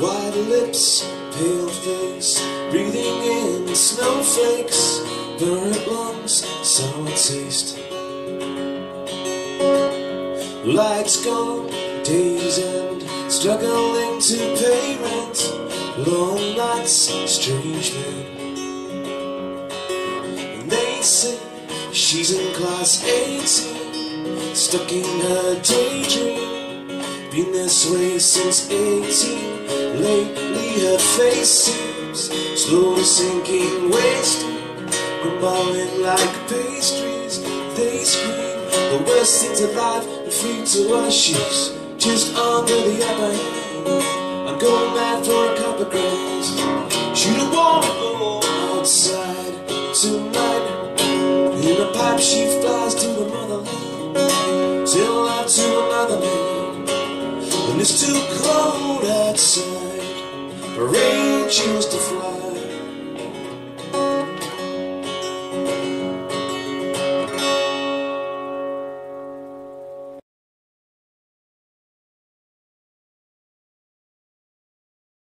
lips, pale face, breathing in snowflakes, burnt lungs, sour taste. Lights gone, days end, struggling to pay rent, long nights, strange men. And they say she's in class 18, stuck in her daydream, been this way since 18. Lately her face seems slowly sinking, wasting, crumbling like pastries. They scream the worst things in life are free to us. Just under the upper hand. I'm going mad for a cup of grams. She don't wanna go outside tonight. In a pipe she flies to the motherland. Tell her to another man. When it's too cold outside angels to.